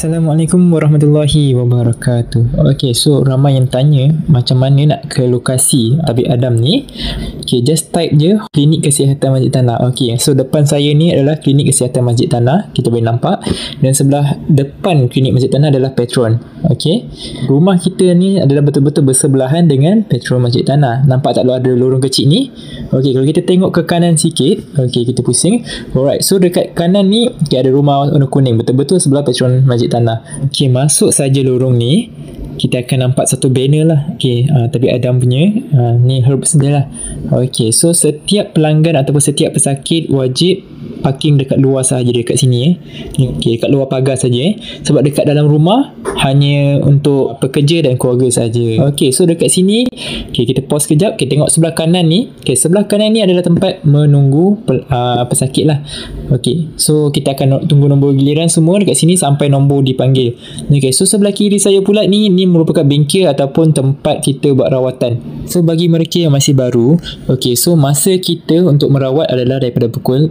Assalamualaikum warahmatullahi wabarakatuh. Okay, so ramai yang tanya macam mana nak ke lokasi Tabib Adam ni. Okay, just type je Klinik Kesihatan Masjid Tanah. Okay, so depan saya ni adalah Klinik Kesihatan Masjid Tanah. Kita boleh nampak. Dan sebelah depan Klinik Masjid Tanah adalah Petron. Okay, rumah kita ni adalah betul-betul bersebelahan dengan Petron Masjid Tanah. Nampak tak ada lorong kecil ni? Okay, kalau kita tengok ke kanan sikit. Okay, kita pusing. Alright, so dekat kanan ni okay, ada rumah warna kuning. Betul-betul sebelah Petron Masjid Tanah. Okey, masuk saja lorong ni. Kita akan nampak satu banner lah. Okey, uh, tapi Adam punya. Uh, ni herb sajalah. Okey, so setiap pelanggan ataupun setiap pesakit wajib parking dekat luar saja dekat sini eh. Okey, dekat luar pagar saja eh. Sebab dekat dalam rumah hanya untuk pekerja dan keluarga saja. Okey, so dekat sini okey kita pause kejap. Kita tengok sebelah kanan ni. Okey, sebelah kanan ni adalah tempat menunggu uh, pesakit lah. Okey, so kita akan tunggu nombor giliran semua dekat sini sampai nombor dipanggil. Okey, so sebelah kiri saya pula ni ni merupakan bengkel ataupun tempat kita buat rawatan. So bagi mereka yang masih baru, okey, so masa kita untuk merawat adalah daripada pukul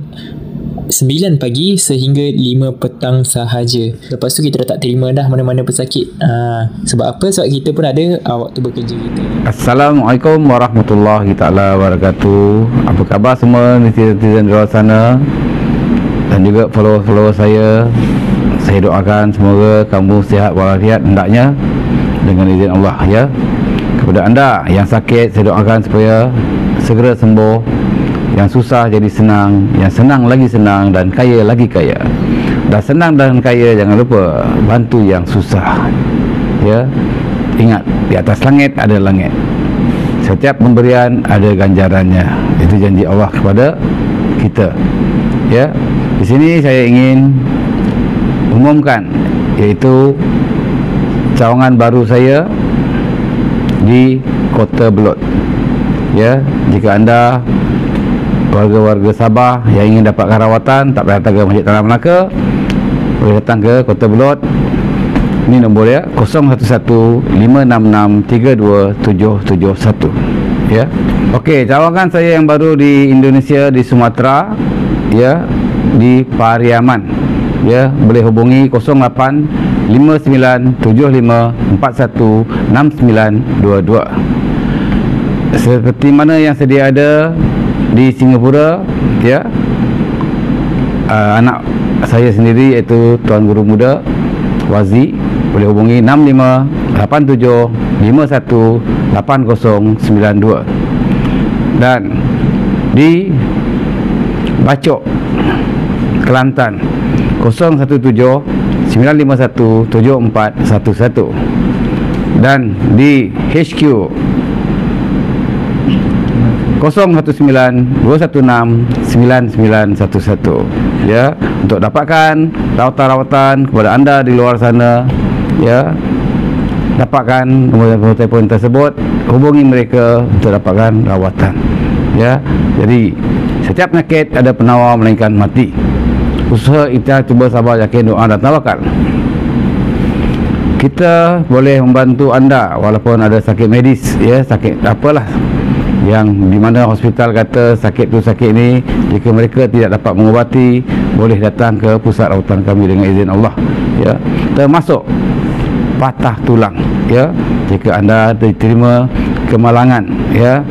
9 pagi sehingga 5 petang sahaja. Lepas tu kita dah tak terima dah mana-mana pesakit. Ha, sebab apa? Sebab kita pun ada ha, waktu bekerja kita. Assalamualaikum warahmatullahi taala wabarakatuh. Apa khabar semua netizen di luar sana? Dan juga follower-follower saya. Saya doakan semoga kamu sihat walafiat hendaknya dengan izin Allah ya. Kepada anda yang sakit saya doakan supaya segera sembuh yang susah jadi senang yang senang lagi senang dan kaya lagi kaya. Dah senang dan kaya jangan lupa bantu yang susah. Ya ingat di atas langit ada langit. Setiap pemberian ada ganjarannya. Itu janji Allah kepada kita. Ya di sini saya ingin umumkan iaitu cawangan baru saya di Kota Belot ya jika anda warga-warga Sabah yang ingin dapatkan rawatan tak payah datang ke Masjid Tanah Melaka boleh datang ke Kota Belot ini nombor dia 0165663271 ya. Okey, cawangan saya yang baru di Indonesia di Sumatera ya di Pariaman. Ya boleh hubungi 08 seperti mana yang sedia ada di Singapura ya uh, anak saya sendiri iaitu tuan guru muda Wazi boleh hubungi 6587518092 dan di Bacok Kelantan 0179517411 dan di HQ 0192169911 ya untuk dapatkan rawatan-rawatan kepada anda di luar sana ya dapatkan nombor telefon tersebut hubungi mereka untuk dapatkan rawatan. Ya jadi setiap penyakit ada penawar melainkan mati. Usaha kita cuba sabar yakin doa dan tawakal. Kita boleh membantu anda walaupun ada sakit medis ya sakit apalah yang di mana hospital kata sakit tu sakit ni jika mereka tidak dapat mengubati boleh datang ke pusat rawatan kami dengan izin Allah ya. Termasuk patah tulang ya. Jika anda diterima kemalangan ya.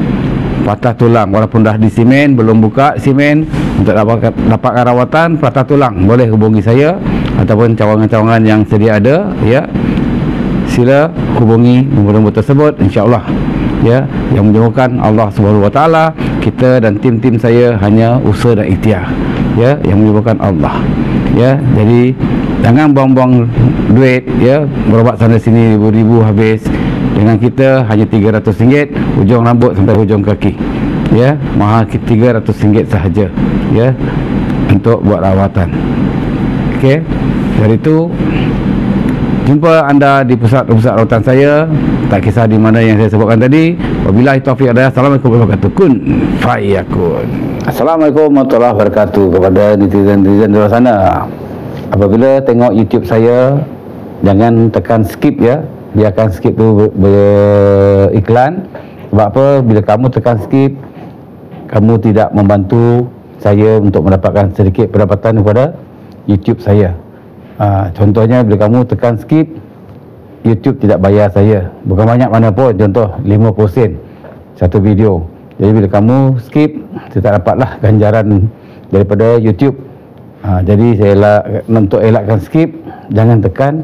Patah tulang walaupun dah di simen belum buka simen untuk dapat dapatkan rawatan patah tulang boleh hubungi saya ataupun cawangan-cawangan yang sedia ada ya. Sila hubungi nombor-nombor tersebut insyaallah ya yang menjauhkan Allah Subhanahu Wa Taala kita dan tim-tim saya hanya usaha dan ikhtiar. Ya yang menyebabkan Allah. Ya jadi jangan buang-buang duit ya berobat sana sini ribu-ribu habis. Dengan kita hanya RM300 hujung rambut sampai hujung kaki. Ya mahal RM300 sahaja. Ya untuk buat rawatan. Okey dari itu jumpa anda di pusat-pusat rawatan saya tak kisah di mana yang saya sebutkan tadi wabillahi taufiq hidayah. Assalamualaikum warahmatullahi wabarakatuh. Kun fayakun assalamualaikum warahmatullahi wabarakatuh. Kepada netizen-netizen di luar sana apabila tengok YouTube saya jangan tekan skip ya. Biarkan skip tu beriklan. Sebab apa? Bila kamu tekan skip kamu tidak membantu saya untuk mendapatkan sedikit pendapatan kepada YouTube saya. Uh, contohnya bila kamu tekan skip YouTube tidak bayar saya. Bukan banyak mana pun contoh 50 sen satu video. Jadi bila kamu skip saya tak dapatlah ganjaran daripada YouTube. Ha, jadi saya elak, untuk elakkan skip jangan tekan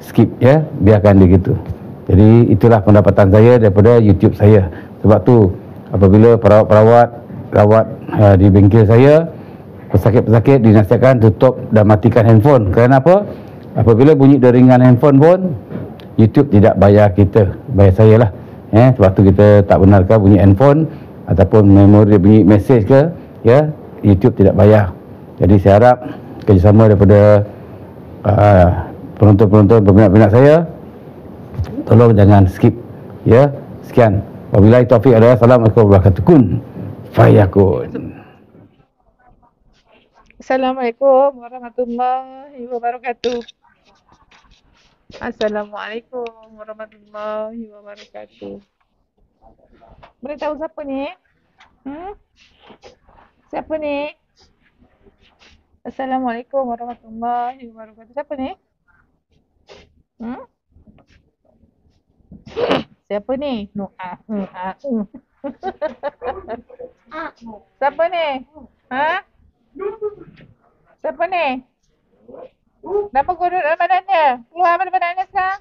skip ya. Biarkan dia gitu. Jadi itulah pendapatan saya daripada YouTube saya. Sebab tu apabila perawat-perawat rawat uh, di bengkel saya pesakit-pesakit dinasihatkan tutup dan matikan handphone. Kerana apa? Apabila bunyi deringan handphone pun YouTube tidak bayar kita bayar saya lah. Eh, sebab tu kita tak benarkan bunyi handphone ataupun memori bunyi mesej ke ya YouTube tidak bayar. Jadi saya harap kerjasama daripada uh, penonton-penonton peminat-peminat saya tolong jangan skip ya. Sekian. Wabillahi taufiq adalah. Assalamualaikum warahmatullahi wabarakatuh. Fayakun. Assalamualaikum warahmatullahi wabarakatuh Assalamualaikum warahmatullahi wabarakatuh. Boleh tahu siapa ni? Hmm? Siapa ni? Assalamualaikum warahmatullahi wabarakatuh. Siapa ni? Hmm? Siapa ni? No, ah, mm, ah, mm. Siapa ni? Ha? Siapa ni? Kenapa kau duduk dalam badannya? Keluar dari badannya sekarang.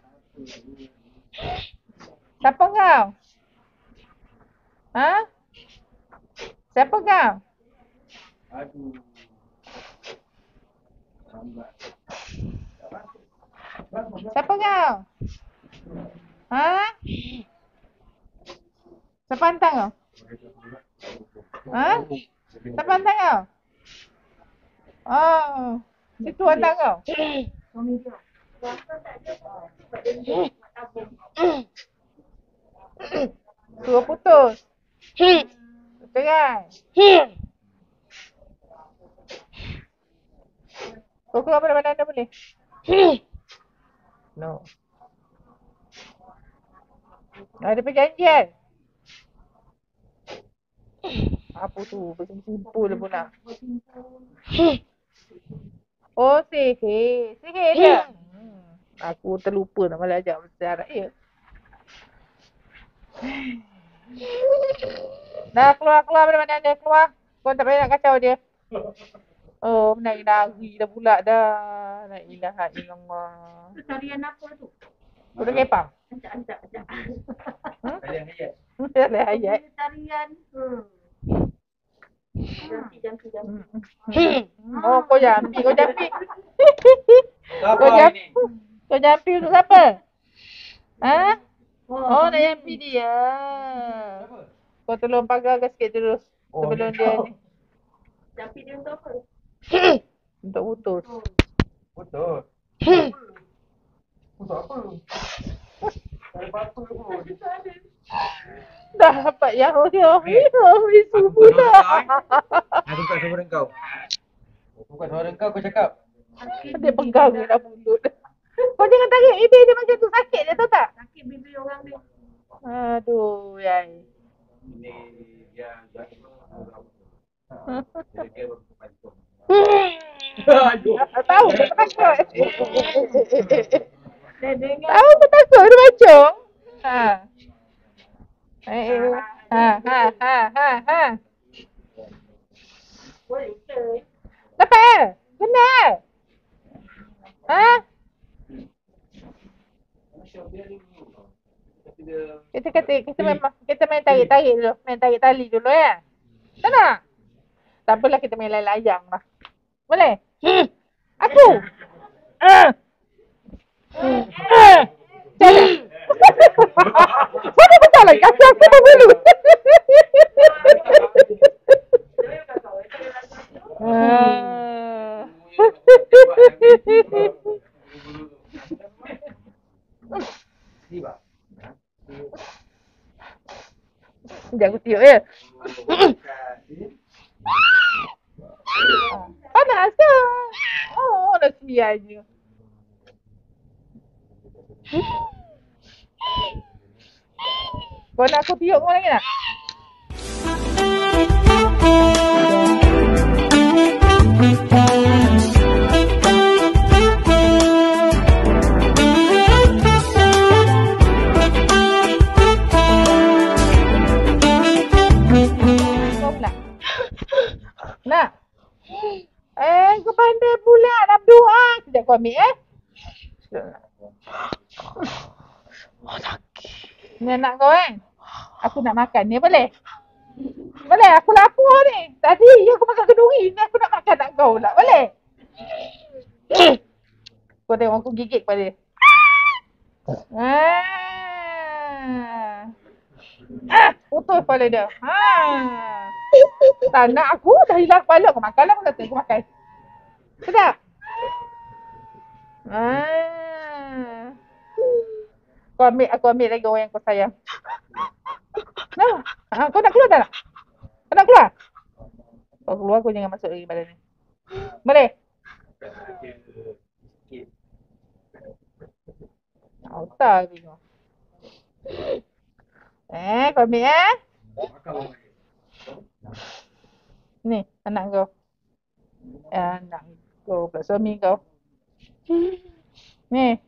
Siapa kau? Ha? Siapa kau? Siapa kau? Ha? Siapa hantar kau? Ha? Siapa hantar kau? Oh. Itu hantar kau? Suruh putus. Kan? Kau keluar pada mana anda boleh? No. Ada perjanjian? Apa tu? Bersimpul pun nak. Oh, sihir. Sihir dia. Hmm. Aku terlupa nak malah ajak bersejarah ya. Dah keluar keluar dari mana dia keluar. Kau tak payah nak kacau dia. Oh, nak nari dah pula dah. Nak ilaha illallah. Tarian apa tu? Udah kepang? Ajak, ajak, ajak. Tarian ayat. Tarian ayat. Tarian. Hmm. Jampi, jampi, jampi. Oh, kau jampi, kau jampi. kau jampi. Kau jampi untuk siapa? Ha? Oh, nak jampi dia. Kau tolong pagarkan sikit dulu. Sebelum dia ni. Jampi dia untuk apa? Untuk putus. Betul. Untuk apa? Tak ada apa-apa pun. Dah dapat yang yang Habis subuh dah. Aku bukan suara kau. Bukan suara kau kau cakap. Dia pegang dia dah mulut. Kau jangan tarik bibir dia macam tu sakit dia tahu tak? Sakit bibir orang dia. Aduh, yai. Ini dia dia Tahu dia takut. Tahu dia takut dia macam. Ha. Eh, ha, ha, ha, ha, ha. Ha? Kita kata kita memang kita main tarik-tarik dulu, main tarik tali dulu ya. Tak nak? Tak apalah kita main layang lah. Boleh? Aku. Ah. Ah. Jangan. Mana betul lagi? Kasih aku dah dulu. Ah. Sekejap aku tiup ya. Panas ke? Oh, dah siap je. Kau nak aku tiup kau lagi nak makan ni boleh? Boleh? Aku lapar ni. Tadi aku makan kenduri. Ni aku nak makan anak kau pula. Boleh? Kau tengok aku gigit pada dia. Ah. Ah, putus kepala dia. Ha. Tak nak aku dah hilang kepala. Kau makan lah aku kata. Aku makan. Sedap? Ah. Kau ambil, aku ambil lagi orang yang kau sayang. Nah, ha, kau nak keluar tak nak? Kau nak keluar? Kau keluar, kau jangan masuk lagi badan ni. Boleh? Auta lagi kau. Eh, kau ambil eh. Ni, anak kau. Eh, anak kau pula suami kau. Ni.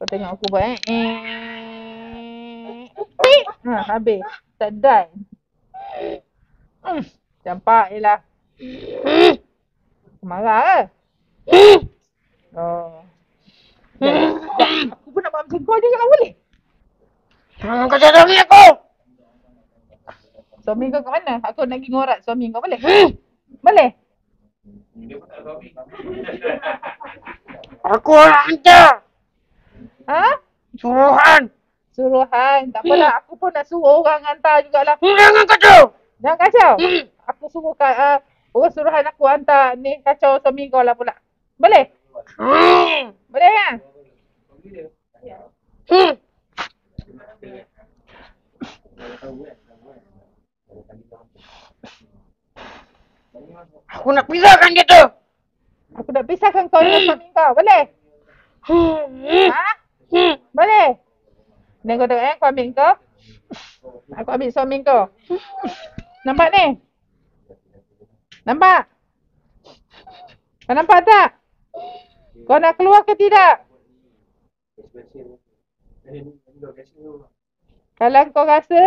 Kau tengok aku buat eh. Eh. Ha, habis. Tak die. Hmm. Campak je lah. Marah ke? Oh. Aku pun nak buat macam kau je kalau boleh. Jangan kau cari aku. Suami kau kat mana? Aku nak pergi ngorat suami kau boleh? Boleh? Aku orang hantar. Ha? Suruhan. Suruhan. Tak apalah. Aku pun nak suruh orang hantar jugalah. Hmm, Jangan kacau. Jangan kacau. Hmm. Aku suruh kat, uh, orang suruhan aku hantar ni kacau suami kau lah pula. Boleh? Hmm. Boleh kan? Hmm. Aku nak pisahkan dia tu. Aku nak pisahkan kau dengan suami kau. Boleh? Hmm. Ha? Ni kau tengok eh. Aku ambil kau. Aku ambil suami kau. Nampak ni? Nampak? Kau nampak tak? Kau nak keluar ke tidak? Kalau kau rasa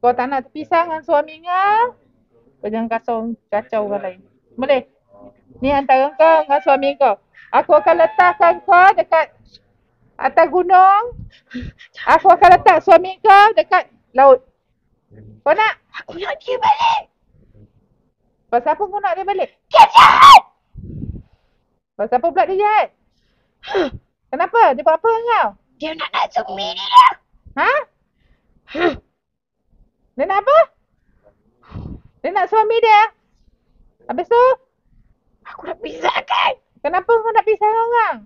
kau tak nak terpisah dengan suami kau, kau jangan kacau, kacau orang lain. Boleh? Ni antara kau dengan suami kau. Aku akan letakkan kau dekat atas gunung. Aku akan letak suami kau dekat laut. Kau nak? Aku nak dia balik. Pasal apa kau nak dia balik? Dia jahat. Pasal apa pula dia jahat? Kenapa? Dia buat apa kau? Dia nak nak sumi dia. Ha? Dia nak apa? Dia nak suami dia. Habis tu, Aku nak pisahkan. kenapa kau nak pisahkan orang?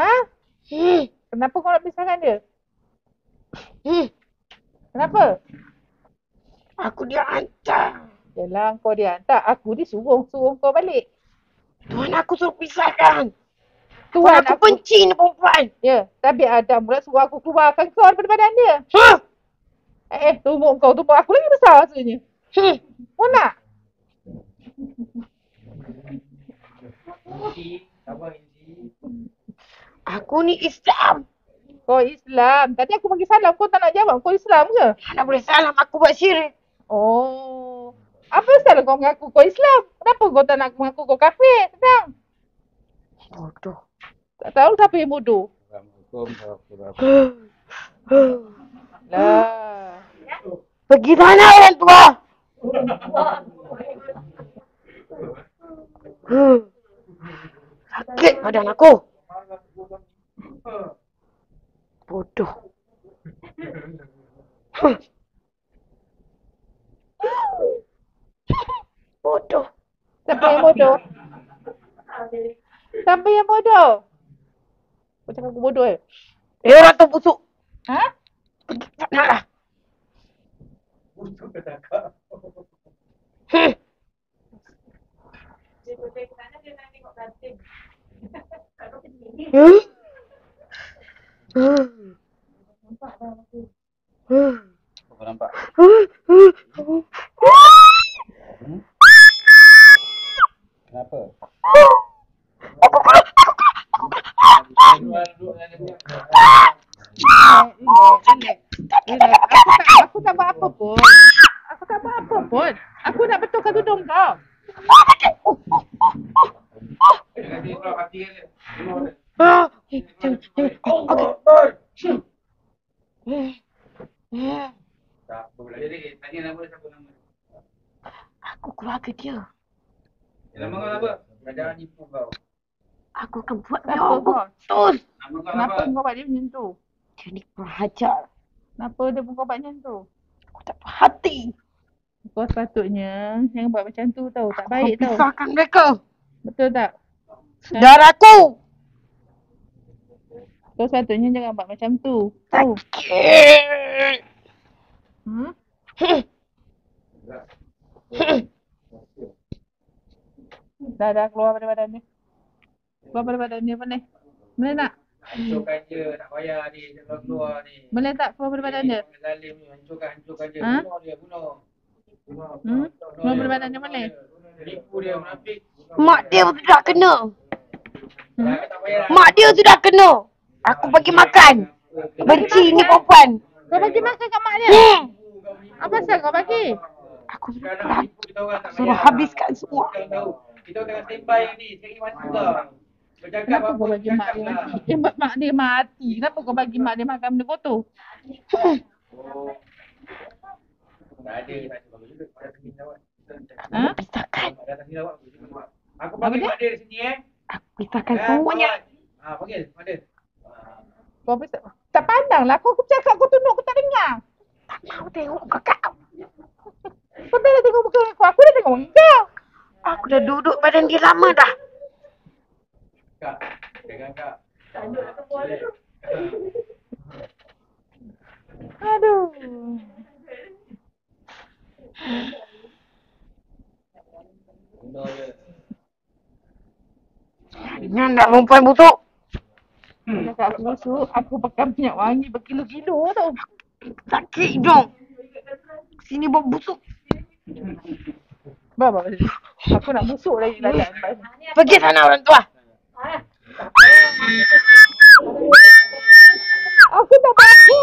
Ha? Hmm. Kenapa kau nak pisahkan dia? Hmm. Kenapa? Aku dia hantar. Yalah kau dia hantar. Aku disuruh suruh kau balik. Tuan aku suruh pisahkan. Tuan Tuan aku, aku, benci ni perempuan. Ya, tapi Adam pula suruh aku keluarkan kau daripada badan dia. Ha? Eh, eh tumbuk kau, tumbuk aku lagi besar rasanya. Hmm. Kau nak? Aku ni Islam. Kau Islam. Tadi aku bagi salam, kau tak nak jawab. Kau Islam ke? Mana boleh salam aku buat syirik. Oh. Apa salah kau mengaku kau Islam? Kenapa kau tak nak mengaku kau kafir? Sedang. Bodoh. Tak tahu siapa yang bodoh. Lah. Pergi sana orang tua. Sakit badan aku. Bodoh. Bodoh. Siapa yang bodoh? Siapa yang bodoh? Kau cakap aku bodoh eh? Eh orang tu busuk. Ha? Tak nak lah. Hmm. Hmm. Hmm. Hmm. Kau nampak? Kenapa? Relax, relax. Relax. Aku tak, aku tak buat apa pun. Aku tak buat apa pun. Aku nak betulkan tudung kau. Ah, eh, jangan, jangan. Oh, okey. Eh, eh, Tak apa pula. Jadi, tanya nama dia siapa nama dia? Aku keluarga dia. Eh, Nama kau apa? Jangan nipu kau. Aku akan buat dia Kenapa kau? betul. Nama kau Kenapa apa? kau buat dia macam tu? Dia ni kurang hajar. Kenapa dia pun kau buat macam tu? Aku tak puas hati. Kau sepatutnya jangan buat macam tu tau. Tak baik tau. pisahkan mereka. Betul tak? Saudaraku. Kau sepatutnya jangan buat macam tu. Sakit. Hmm? Dah dah keluar pada badan dia. Keluar pada badan dia boleh. Boleh tak? Hancurkan je. Tak payah ni. Jangan keluar ni. Boleh tak keluar pada badan dia? Zalim ni. Hancurkan, hancurkan je. Ha? Bunuh dia, bunuh. Bunuh. Hmm? Bunuh Keluar dia. pada badan dia boleh? Tipu dia, munafik. Mak dia sudah kena. Hmm? Mak dia sudah kena. Aku bagi makan. Benci ni perempuan. Kau bagi makan kat mak dia? Hmm. Apa pasal kau bagi? Aku Sekarang payah. habiskan semua. Kita tengah standby ni. Mati tau. Bercakap Kenapa apa, kau bagi mak dia lah. mati? Eh, mak mak dia mati. Kenapa kau bagi mak dia makan benda kotor? Oh. Tak ada. Ha? Pisahkan. Aku panggil dia? mak dia di sini eh. Aku pisahkan Eh, semuanya. Ah, panggil. Mana? Kau bisa tak pandang lah. Kau cakap kau tunduk kau tak dengar. Tak mau tengok kakak. Kau tak ada tengok muka aku. Aku dah tengok muka kau. Aku dah duduk badan dia lama dah. Kak. Pegang kak. Aduh. Bunuh dia. Jangan nak perempuan busuk. Kau cakap aku busuk. Aku pakai minyak wangi berkilo-kilo tau. Sakit hidung. Sini bau busuk. Bapak Aku nak busuk lagi. Pergi sana orang tua. Aku tak mampu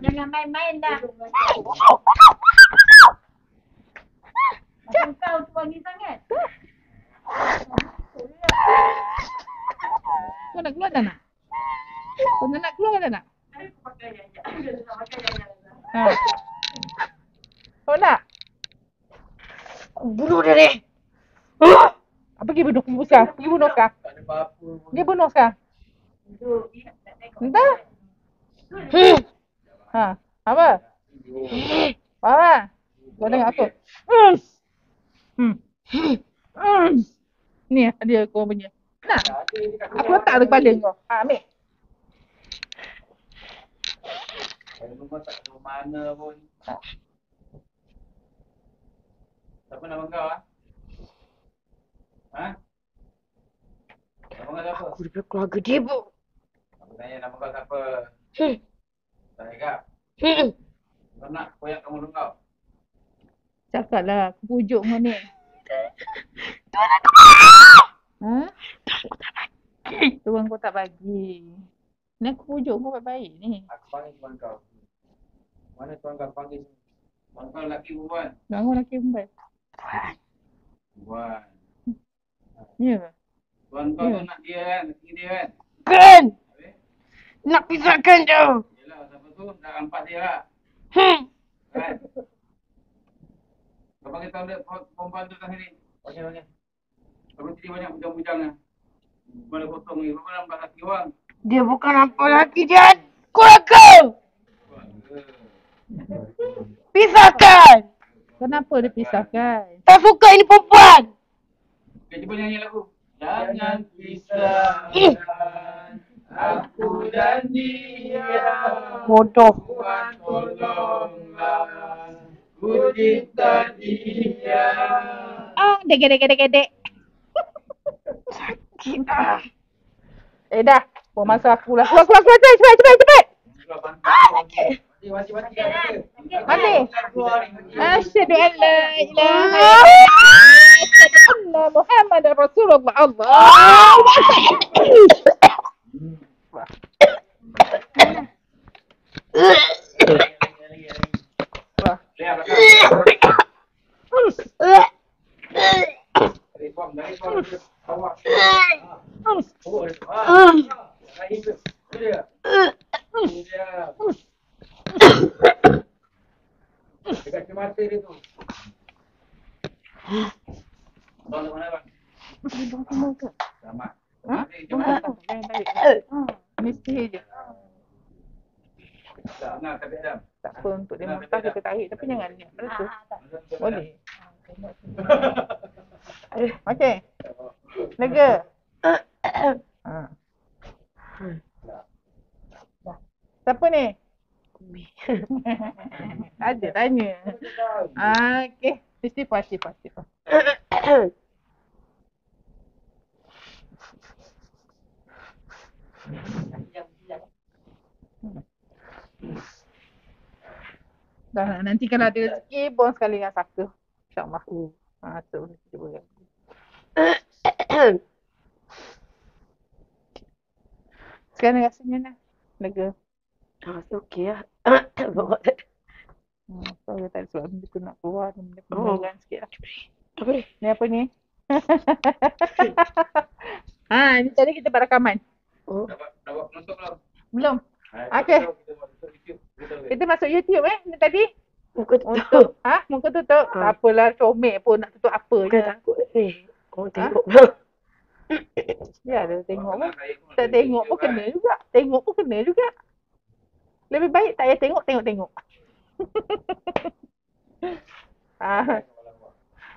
Jangan main-main dah. Macam kau tu wangi sangat. Kau nak keluar tak nak? Kau nak keluar tak nak? Ha. Bunuh dia ni. Ah! Ah, Pergi bunuh bunuh sekarang. Pergi bunuh sekarang. Tak ada apa-apa pun. Pergi bunuh sekarang. Entah. Hmm. Ha. Apa? Apa? Kau dengar aku. Hmm. Hmm. Hmm. Ni dia kau punya. Nak? Aku letak dekat kepala kau. Ha, ambil. Kalau rumah tak tahu mana pun. Siapa nama kau ah? Ha? Nama kau siapa? Aku daripada keluarga dia bu. Aku tanya nama kau siapa? Hmm. Tak cakap. Hmm. Kau nak koyak kamu kau? Cakap lah. Aku pujuk kau ni. Tuan aku. Ha? Tuan aku tak bagi. Tuan kau tak bagi. Ni aku pujuk kau baik-baik ni. Aku panggil tuan kau. Mana tuan kau panggil? Tuan kau lelaki perempuan? Tuan kau lelaki perempuan. Perempuan. Ya ke? Tuan kau Ya. tu nak dia kan? Lelaki dia kan? Kan. Habis? Nak pisahkan je. Yelah, siapa tu? Nak rampas dia lah. Hmm. Kan? Kau panggil tahu dia perempuan tu kat sini. Panggil, panggil. Kau sini banyak bujang-bujang lah. Mana kosong ni. Kau nampak laki orang. Dia bukan apa lagi dia. Keluarga. Pisahkan. Kenapa dia pisahkan? Tak suka ini perempuan. Okay, cuba nyanyi lagu. Jangan pisahkan aku dan dia. Bodoh. Tuhan tolonglah ku cinta dia. Ah, dek dek dek dek dek. Kita. Eh dah. Buang masa aku lah. Keluar keluar keluar cepat cepat cepat cepat. Ah, lagi. Habis. Asyhadu an la ilaha illallah. Asyhadu anna Muhammadar Rasulullah. Allah. Oh, Dekat cermata dia tu. Bang mana bang? Ha? Jom Jangan tarik. Mesti je. Tak nak tapi Adam. Tak apa untuk dia muntah kita tarik tapi jangan niat pada tu. Boleh. Okey. Lega. Ha. Siapa ni? Ada tanya. Ah, okey. Istighfar, istighfar, istighfar. Dah nanti kalau ada rezeki bon sekali dengan saka. InsyaAllah. Ha, tu boleh cuba kan. Sekarang rasanya nak lega. Ah, okey lah. Bawa tak ada. Hmm, so dia tak ada sebab benda tu nak keluar dan benda Oh. penerangan sikit lah. Apa ni? Ni apa ni? ha, ni tadi kita buat rakaman. Oh. Dapat dapat penonton belum? Belum. Ha, Okey. kita tahu, Kita masuk YouTube. Kita tahu. Kita masuk YouTube eh ni tadi. Muka tutup. Untuk ha, muka tutup. Ha. Tak apalah comel pun nak tutup apa Bukan je. takut ni. Orang Ha? tengok pula. Ya ada tengok pun. Saya Tak tengok pun kan. kena juga. Tengok pun kena juga. Lebih baik tak payah tengok, tengok-tengok. ah.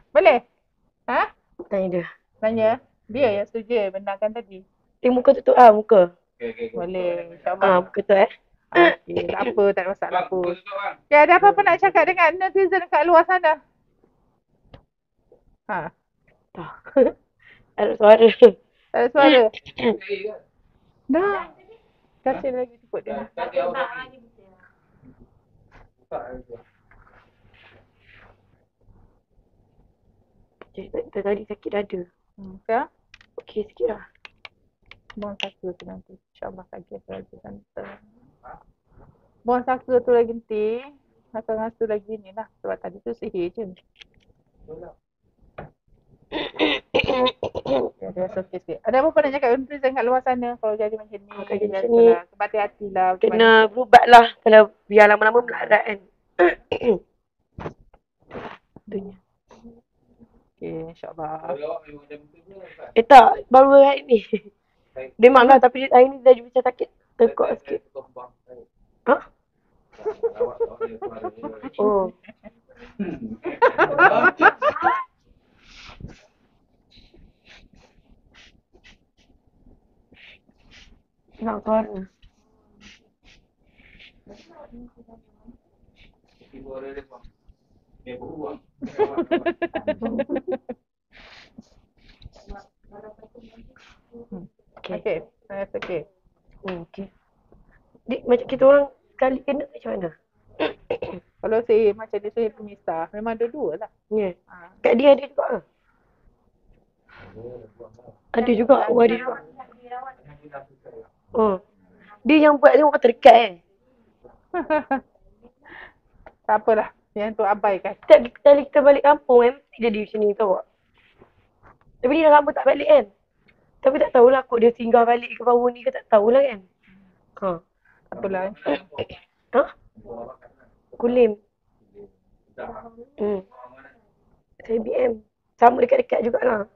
Boleh? Ha? Tanya dia. Tanya. Dia yang setuju benarkan tadi. Tengok muka tutup ah muka. Okey, okey. okey. Boleh. Ah muka tu eh. Okey. Tak apa, tak ada masalah pun. bang. Ya, ada apa-apa nak cakap dengan netizen kat luar sana? Ha. Tak. Ada suara. Tak ada suara. Eh? Dah. Kasih lagi cukup dia. Tadi awak ni. Buka lagi. Kita tadi sakit dada. Hmm. Ya. Okey sikit lah. Buang saka tu nanti. InsyaAllah lagi apa lagi tante. Buang saka tu lagi nanti. Akan rasa lagi ni lah. Sebab tadi tu sihir je. Ya, sikit. Ada apa-apa nak cakap netizen kat luar sana kalau jadi macam ni? Kalau jadi macam Biasalah. Berhati-hati lah. Kena berubat lah. Kalau biar lama-lama melarat kan. Itunya. Okay, insyaAllah. Eh tak, baru hari ni. Memang lah tapi hari ni dah macam sakit. Saya- sikit. Ha? Oh. Dia bang. Dia beruang. Okay. Okay, that's okay. Hmm, okay. Dik, macam kita orang sekali kena macam mana? Kalau saya macam dia saya pemisah, memang ada dua lah. Ya. Ha. Kat dia ada juga ke? Ada juga. Oh, ada juga. Oh. Dia yang buat ni orang terdekat eh. tak apalah, yang tu abaikan. Setiap kali kita balik kampung kan, mesti jadi macam ni tau tak? Tapi dia dah lama tak balik kan? Tapi tak tahulah kot dia singgah balik ke bawah ni ke tak tahulah kan? Ha. Tak apalah. Ha? Kulim. Hmm. Saya BM. Sama dekat-dekat jugalah.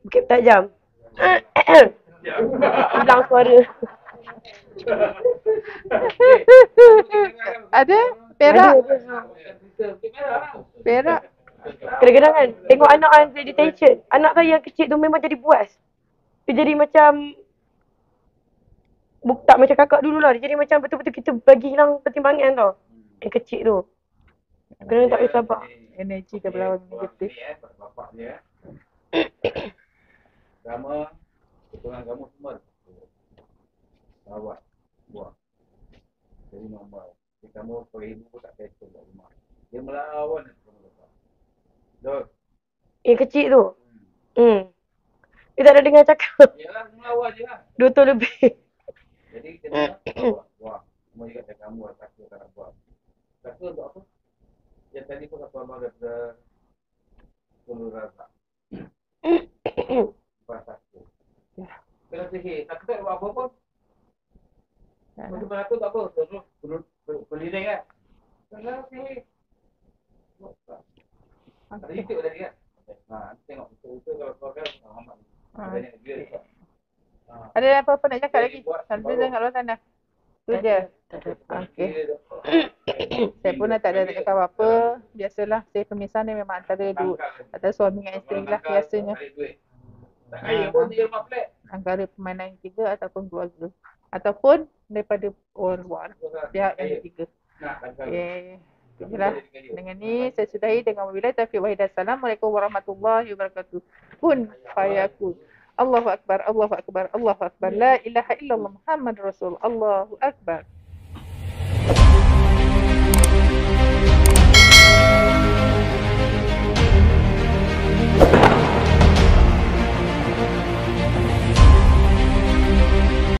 Bukit Tajam. Hilang suara. ada? Perak? Perak? Kadang-kadang kan tengok anak kan jadi tension. Anak saya yang kecil tu memang jadi buas. Dia jadi macam Buk, tak macam kakak dulu lah. Dia jadi macam betul-betul kita bagi hilang pertimbangan tau. Yang kecil tu. Kadang tak boleh sabar. Energi ke berlawan negatif. Bapak dia. Agama, keturunan agama semua. Bawa, buat. Jadi normal. Jadi kamu per ibu pun tak settle kat rumah. Dia melawan. Dot. Yang kecil tu. Hmm. Dia tak ada dengar cakap. Yalah, melawan je lah. Dua tahun lebih. Jadi kena buat. Buat. Semua juga cakap kamu lah. Takut tak nak buat. Takut untuk apa? Yang tadi pun aku abang kata Sepuluh razak. Bukan takut. Kalau sihir, takut tak buat apa-apa. Kalau beratur tak apa. Terus ber- ber- berliring kan. Kalau sihir. buat tak. Ada YouTube tadi kan? Ha, tengok. Betul-betul kalau Muhammad. Ha. Ada yang dia. Ha. Ada apa-apa nak cakap lagi? Sambil baru. tengok luar sana. Tu je. Okey. Saya pun dah tak ada nak cakap apa-apa. Biasalah, saya pemisah ni memang antara dua, antara suami dengan isteri lah biasanya. Tak ah. kaya pun tiga rumah flat. Antara pemandangan ataupun keluarga. Ataupun daripada orang luar. Pihak yang ketiga. Nak, okay. Itulah. Dengan ni saya sudahi dengan wabillahi taufiq wahidah. Assalamualaikum warahmatullahi wabarakatuh. Kun fayaku. Allahu Akbar, Allahu Akbar, Allahu Akbar. La ilaha illallah Muhammad Rasul. Allahu Akbar.